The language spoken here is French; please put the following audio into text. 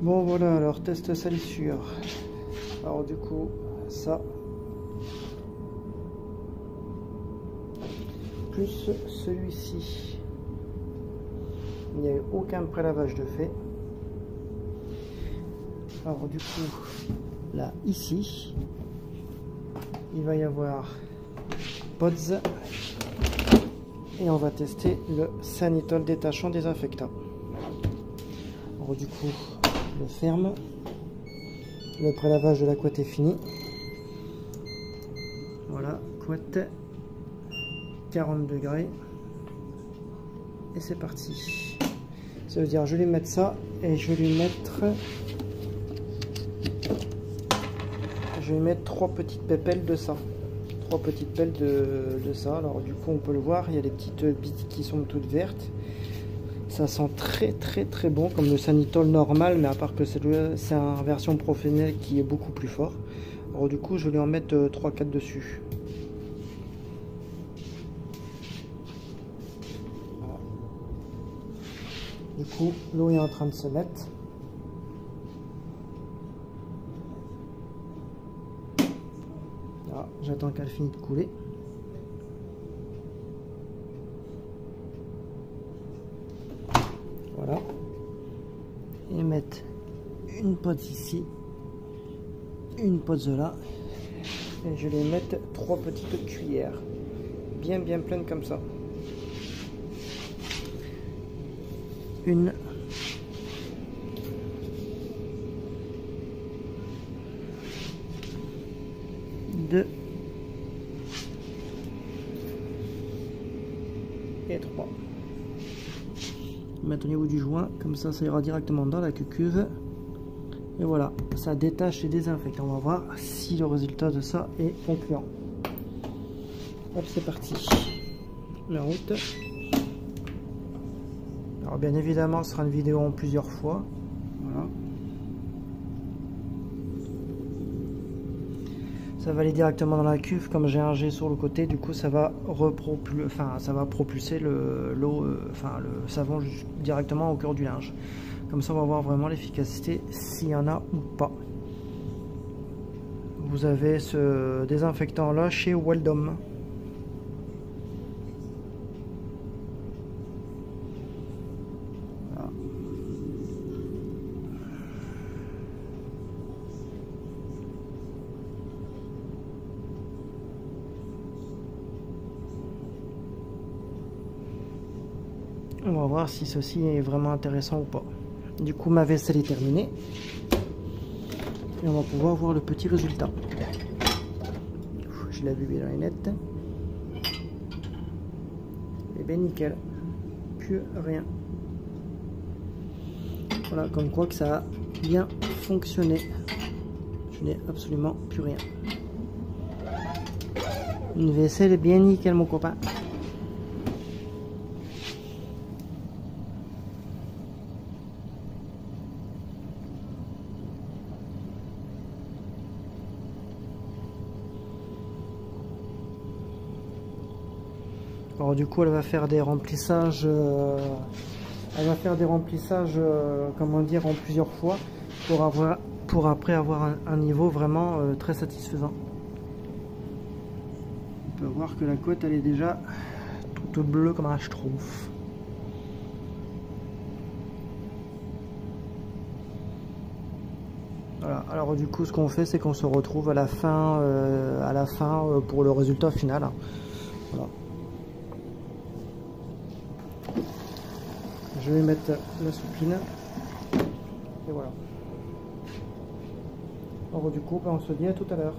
Bon voilà, alors test salissure. Alors du coup, ça. Plus celui-ci. Il n'y a eu aucun prélavage de fait. Alors du coup, là, ici, il va y avoir pods et on va tester le sanitol détachant désinfectant. Alors du coup, ferme. Le prélavage de la couette est fini. Voilà, couette 40 degrés. Et c'est parti. Ça veut dire je vais lui mettre ça et je vais lui mettre je vais mettre trois petites pépelles de ça. Trois petites pelles de, de ça. Alors du coup on peut le voir, il y a des petites bites qui sont toutes vertes. Ça sent très très très bon comme le Sanitol normal, mais à part que c'est une version professionnelle qui est beaucoup plus fort. Alors du coup je vais en mettre 3-4 dessus. Du coup l'eau est en train de se mettre. J'attends qu'elle finisse de couler. Et mettre une pote ici, une pote là. Et je vais mettre trois petites cuillères. Bien bien pleines comme ça. Une. Deux. Et trois mettre au niveau du joint, comme ça ça ira directement dans la cucuve. Et voilà, ça détache et désinfecte. On va voir si le résultat de ça est concluant. Hop, c'est parti. La route. Alors bien évidemment, ce sera une vidéo en plusieurs fois. Voilà. Ça va aller directement dans la cuve comme j'ai un jet sur le côté du coup ça va enfin ça va propulser l'eau euh, le savon directement au cœur du linge. Comme ça on va voir vraiment l'efficacité s'il y en a ou pas. Vous avez ce désinfectant là chez Weldom On va voir si ceci est vraiment intéressant ou pas. Du coup, ma vaisselle est terminée. Et on va pouvoir voir le petit résultat. Je l'ai vu bien net. Et bien nickel. Plus rien. Voilà, comme quoi que ça a bien fonctionné. Je n'ai absolument plus rien. Une vaisselle bien nickel mon copain. Alors du coup elle va faire des remplissages euh, elle va faire des remplissages euh, comment dire en plusieurs fois pour avoir pour après avoir un, niveau vraiment euh, très satisfaisant. On peut voir que la côte elle est déjà toute bleue comme un schtroumpf. Voilà, alors du coup ce qu'on fait c'est qu'on se retrouve à la fin, à la fin pour le résultat final. Voilà. Je vais mettre la soupline. Et voilà. Alors du coup, on se dit à tout à l'heure.